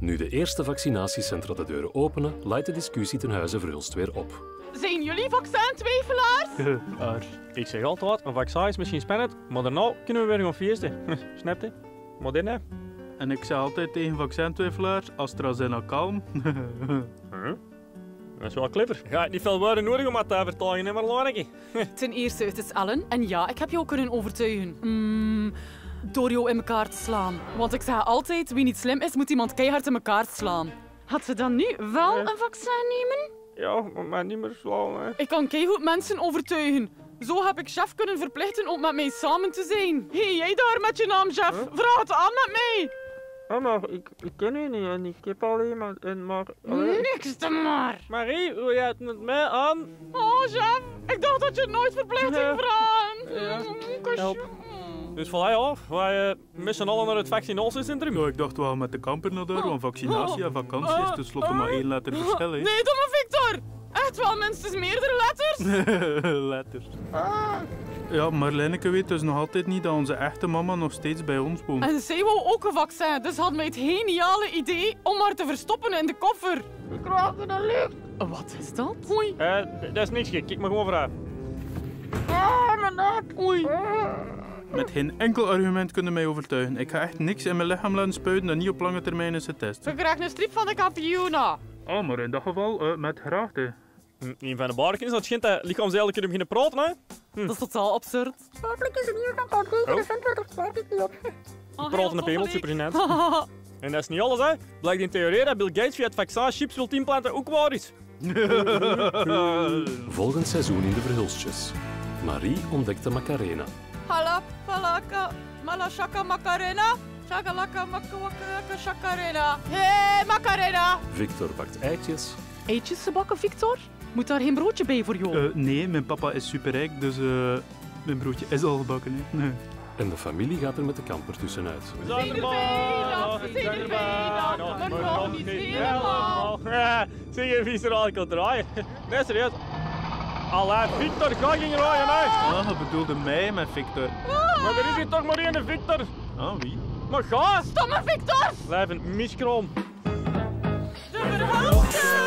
Nu de eerste vaccinatiecentra de deuren openen, leidt de discussie ten huize Verhulst weer op. Zijn jullie vaccintwijfelaars? Maar ik zeg altijd, een vaccin is misschien spannend, maar daarna kunnen we weer gaan feesten. Snap je? Modern, hè? En ik zeg altijd tegen vaccintwijfelaars, AstraZeneca kalm. Huh? Dat is wel clever. Ga ik niet veel woorden nodig om het te vertalen, hè, maar? Ten eerste, het is Ellen. En ja, ik heb jou kunnen overtuigen. Mm, door jou in elkaar te slaan. Want ik zeg altijd, wie niet slim is, moet iemand keihard in elkaar slaan. Had ze dan nu wel Nee. een vaccin nemen? Ja, maar niet meer slaan, hè. Ik kan keihard mensen overtuigen. Zo heb ik chef kunnen verplichten om met mij samen te zijn. Hé, hey, jij daar met je naam, chef. Vraag het aan met mij. Ja, maar ik, ik ken u niet en ik heb alleen maar... En maar Niks te maar. Marie, hoe jij het met mij aan? Oh, chef. Ik dacht dat je nooit verplichting vraagt. Ja. Mm. Help. Dus voilà, ja, wij eh, missen allen naar het vaccinatiecentrum. Ja, ik dacht wel met de kamper naar daar, want vaccinatie en vakantie is tenslotte maar één letter verschil. hè. Nee, domme Victor. Echt wel minstens meerdere letters. Letters. Ja, Marlijneke weet dus nog altijd niet dat onze echte mama nog steeds bij ons woont. En zij wou ook een vaccin, dus hadden wij het geniale idee om haar te verstoppen in de koffer. Ik raakte de lucht. Wat is dat? Oei. Eh, dat is niks, gek. Kijk maar gewoon vooruit. Ah, mijn nek. Oei. Met geen enkel argument kunnen mij overtuigen. Ik ga echt niks in mijn lichaam laten spuiten en niet op lange termijn is getest. We krijgen een strip van de kampioena. Oh, maar in dat geval eh, met graagte. Hm, Een van de barkens, dat schijnt dat lichaamsdelen kunnen beginnen praten, hè. Dat is totaal absurd. Oh. Pratende pemel, super gênant. En dat is niet alles, hè. Blijkt in theorie dat Bill Gates via het vaccin chips wil implanten ook waar is. Volgend seizoen in de Verhulstjes. Marie ontdekt de Macarena. Hala, palaka, malashaka macarena. Shakalaka makawaka shakarena. Hey, macarena. Victor bakt eitjes. Eitjes gebakken, Victor? Moet daar geen broodje bij voor jou? Eh, nee, mijn papa is superrijk, dus eh, mijn broodje is al gebakken. Hè. Nee. En de familie gaat er met de kamper tussenuit. We zijn erbij, we zijn erbij, maar nog niet helemaal. Zeg je wie er al kan draaien? Nee, serieus. Allee, Victor, ga ging rijden, hè. Ah, je bedoelde mij met Victor. Maar er is hier toch maar één Victor. Ah, wie? Maar ga! Stomme Victor! Blijf een miskroom. De!